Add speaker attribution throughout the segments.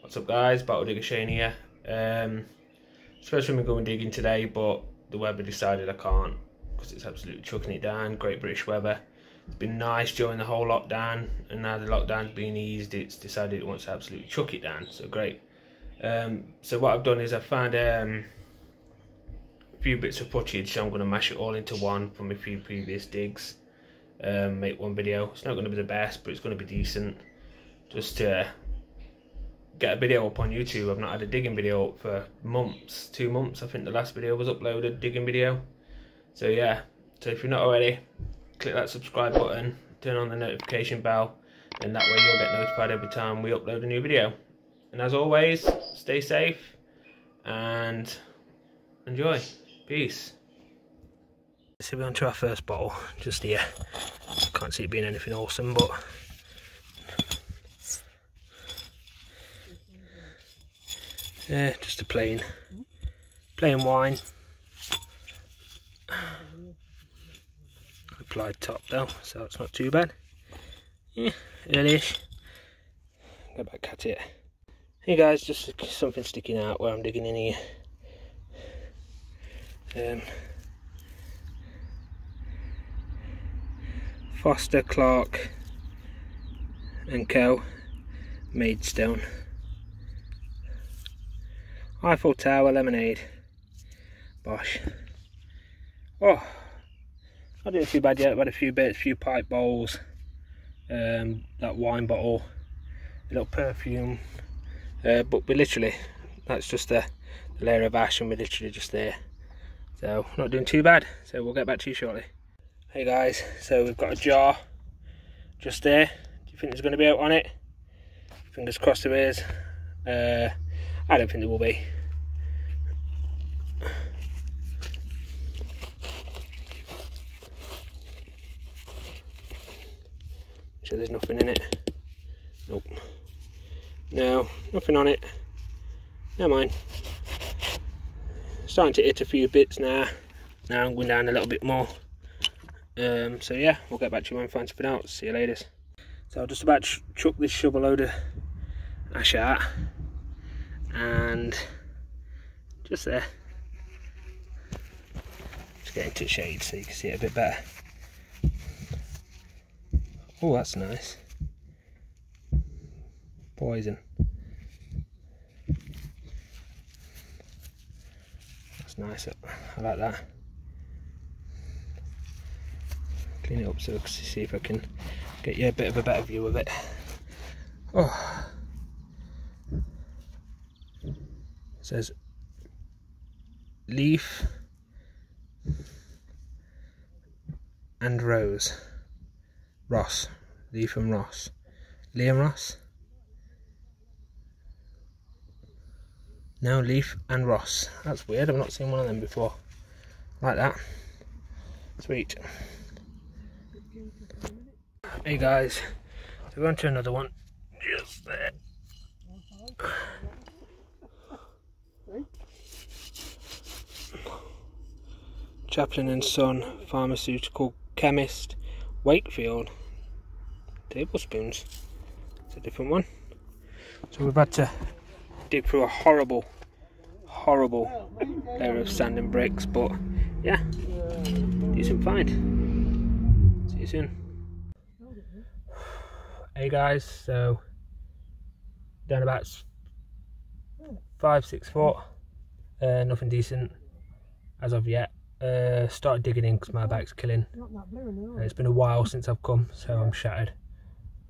Speaker 1: What's up guys, Bottle Digger Shane here. Um, supposed to be going digging today but the weather decided I can't because it's absolutely chucking it down, great British weather. It's been nice during the whole lockdown and now the lockdown's been eased it's decided it wants to absolutely chuck it down, so great. Um, so what I've done is I've found um, few bits of footage so I'm going to mash it all into one from a few previous digs. Um, make one video. It's not going to be the best but it's going to be decent just to get a video up on YouTube. I've not had a digging video up for months, two months. I think the last video was uploaded, digging video. So yeah, so if you're not already, click that subscribe button, turn on the notification bell, and that way you'll get notified every time we upload a new video. And as always, stay safe and enjoy. Peace. So we're on to our first bottle, just here. Can't see it being anything awesome, but Yeah, just a plain, plain wine. Applied top though, so it's not too bad. Yeah, earlyish. Go back at it. Hey guys, just something sticking out where I'm digging in here. Um, Foster, Clark and Co. Maidstone. Eiffel Tower lemonade. Bosh. Oh, I didn't too bad yet. I've had a few bits, a few pipe bowls, um, that wine bottle, a little perfume. Uh, but we literally, that's just the, the layer of ash and we're literally just there. So, not doing too bad. So, we'll get back to you shortly. Hey guys, so we've got a jar just there. Do you think there's going to be out on it? Fingers crossed there is. Uh, I don't think there will be. So there's nothing in it. Nope. No, nothing on it. Never mind. Starting to hit a few bits now. Now I'm going down a little bit more. Um, so yeah, we'll get back to you when find something else. See you later. So I'll just about to chuck this shovel load of ash out and just there just get into shade so you can see it a bit better oh that's nice poison that's nice. I like that. Clean it up so I can see if I can get you a bit of a better view of it. Oh. Says leaf and rose. Ross. Leaf and Ross. Liam Ross no leaf and Ross. That's weird I've not seen one of them before. Like that. Sweet. Hey guys so we're on to another one. Just there. Chaplin and Son Pharmaceutical Chemist Wakefield. Tablespoons it's a different one. So we've had to dig through a horrible horrible layer of sand and bricks but yeah decent find see you soon hey guys so down about five six foot uh, nothing decent as of yet uh, started digging in because my back's killing. Uh, it's been a while since I've come, so I'm shattered.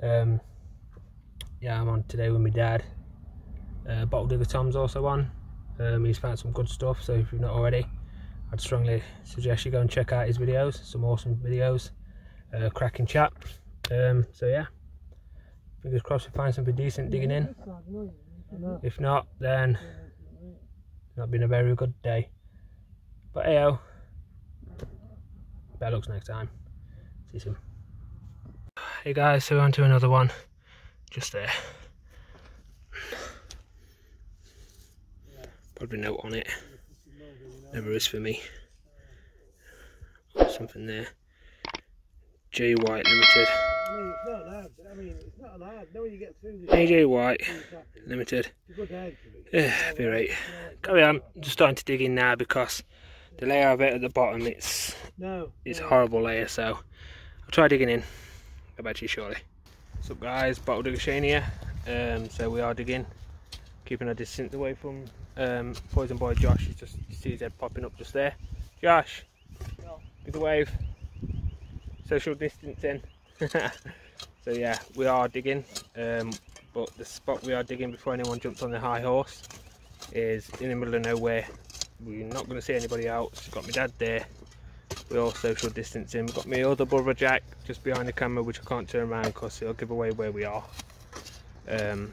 Speaker 1: Um, yeah, I'm on today with my dad. Uh, Bottle Digger Tom's also on. Um, he's found some good stuff, so if you've not already, I'd strongly suggest you go and check out his videos. Some awesome videos. Uh, cracking chat. Um, so yeah, fingers crossed we find something decent digging in. If not, then not been a very good day. But hey, better looks next time. See you soon. Hey guys, so we're on to another one. Just there. Probably note on it. Never is for me. Something there. J White Limited.
Speaker 2: I mean, it's not
Speaker 1: AJ White Limited. Yeah, be right. Carry on. Just starting to dig in now because the layer of it at the bottom it's it's a horrible layer. So I'll try digging in. Back to you shortly. What's up, guys? Bottle Digger Shane here. Um, so we are digging, keeping a distance away from um, Poison Boy Josh. You just you see his head popping up just there. Josh, give the wave. Social distancing. so yeah, we are digging. Um, but the spot we are digging before anyone jumps on the high horse is in the middle of nowhere. We're not going to see anybody else. Got my dad there. We're all social distancing. We've got my other brother Jack just behind the camera, which I can't turn around because he'll give away where we are. Um,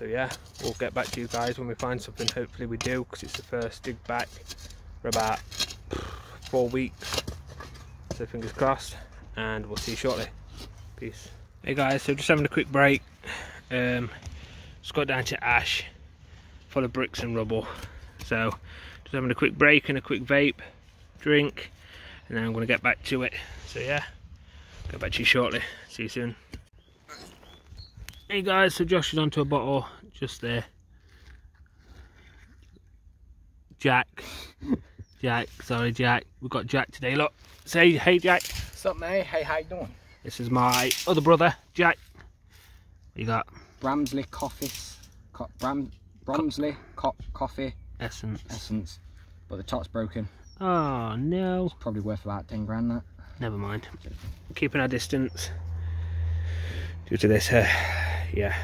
Speaker 1: so yeah, we'll get back to you guys when we find something. Hopefully we do, because it's the first dig back for about four weeks. So fingers crossed, and we'll see you shortly. Peace. Hey guys, so just having a quick break. Um, just got down to Ash, full of bricks and rubble. So just having a quick break and a quick vape, drink, and then I'm going to get back to it. So yeah, get back to you shortly. See you soon. Hey guys, so Josh is onto a bottle just there. Jack. Jack, sorry Jack. We've got Jack today, look. Say hey Jack.
Speaker 3: What's up, mate? Hey, how you doing?
Speaker 1: This is my other brother, Jack. What you got?
Speaker 3: Bramsley Coffee, co Bram, Bromsley co Coffee
Speaker 1: Essence.
Speaker 3: Essence, but the top's broken.
Speaker 1: Oh no.
Speaker 3: Probably worth about 10 grand, that.
Speaker 1: Never mind. Keeping our distance due to this. Uh, yeah.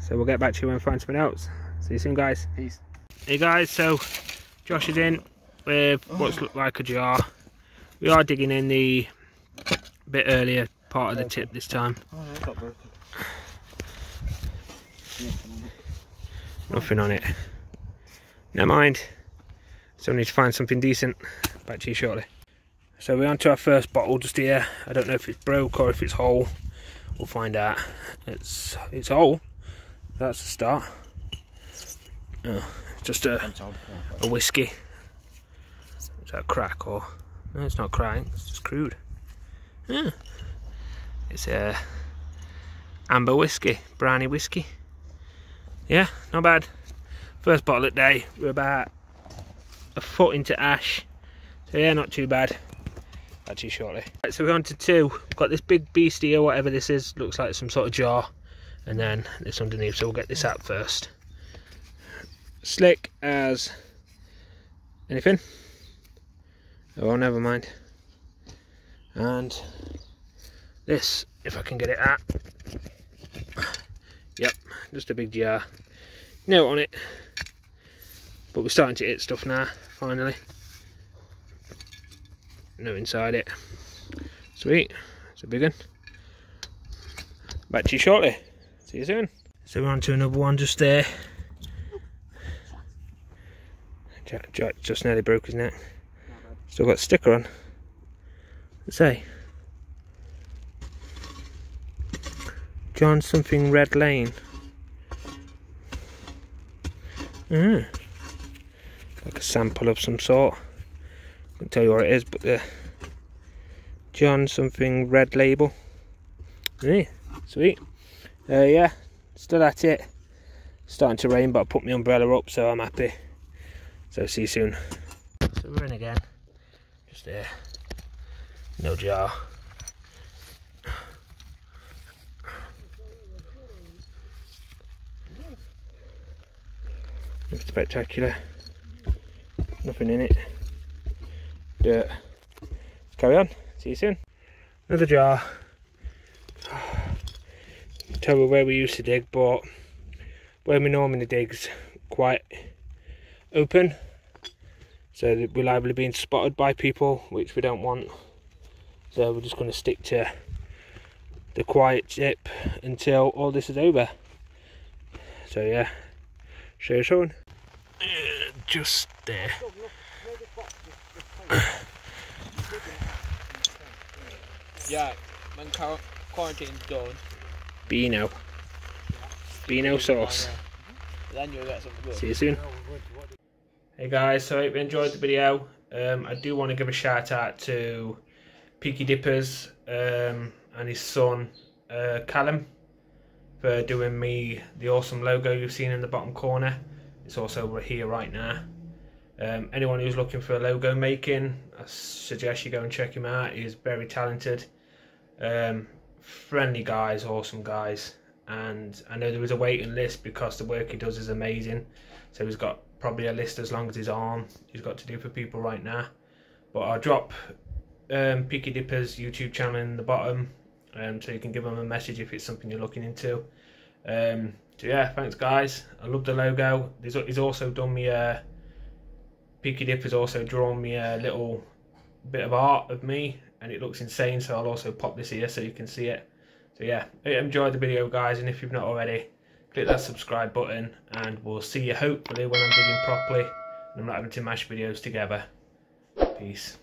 Speaker 1: So we'll get back to you when we find something else. See you soon, guys.
Speaker 3: Peace.
Speaker 1: Hey guys, so Josh is in with what's looked like a jar. We are digging in the bit earlier part of the tip this time.
Speaker 2: Oh, I got broken.
Speaker 1: Nothing on it. Never mind. Still need to find something decent. Back to you shortly. So we're on to our first bottle just here. I don't know if it's broke or if it's whole. We'll find out. It's it's whole. That's the start. Oh, just a, a whiskey. Is that crack or? No, it's not crack. It's just crude. Yeah. It's a amber whiskey, brownie whiskey. Yeah, not bad. First bottle of the day. We're about a foot into ash. So yeah, not too bad. You shortly. Right, so we're on to two. We've got this big beastie or whatever this is. Looks like some sort of jar. And then this underneath. So we'll get this out first. Slick as anything. Oh, never mind. And this, if I can get it out. Yep, just a big jar. Note on it. But we're starting to hit stuff now, finally. No inside it. Sweet, it's a big one. Back to you shortly. See you soon. So we're on to another one just there. Jack, Jack just nearly broke his neck. Still got sticker on. Let's say. John something Red Lane. Mm. Like a sample of some sort. I can tell you what it is, but the John something red label. Yeah, sweet. Uh, yeah, still at it. Starting to rain, but I put my umbrella up, so I'm happy. So see you soon. So we're in again. Just there. No jar. Looks spectacular. Nothing in it. Dirt. Let's carry on. See you soon. Another jar. Tell me where we used to dig, but where we normally dig's quite open. So we're liable to being spotted by people, which we don't want. So we're just going to stick to the quiet tip until all this is over. So yeah, show you soon. Uh, just there.
Speaker 4: Yeah, when quar- quarantine's done,
Speaker 1: Beano. Beano sauce.
Speaker 4: then you'll get something good.
Speaker 1: See you soon. Hey guys, so I hope you enjoyed the video. Um, I do want to give a shout out to Peaky Dippers um, and his son uh, Callum for doing me the awesome logo you've seen in the bottom corner. It's also over here right now. Um, anyone who's looking for a logo making, I suggest you go and check him out. He's very talented, um, friendly guys, awesome guys, and I know there is a waiting list because the work he does is amazing. So he's got probably a list as long as his arm he's got to do for people right now. But I'll drop um, Peaky Dipper's YouTube channel in the bottom, um, so you can give him a message if it's something you're looking into. Um, so yeah, thanks guys. I love the logo. He's, he's also done me a Peaky Dip has also drawn me a little bit of art of me and it looks insane so I'll also pop this here so you can see it. So yeah enjoy the video guys and if you've not already click that subscribe button and we'll see you hopefully when I'm digging properly and I'm not having to mash videos together. Peace.